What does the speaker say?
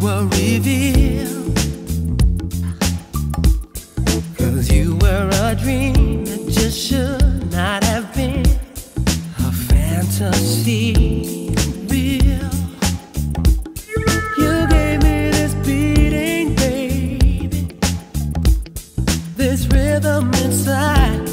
were you were a dream that just should not have been a fantasy. You gave me this beating, baby. This rhythm inside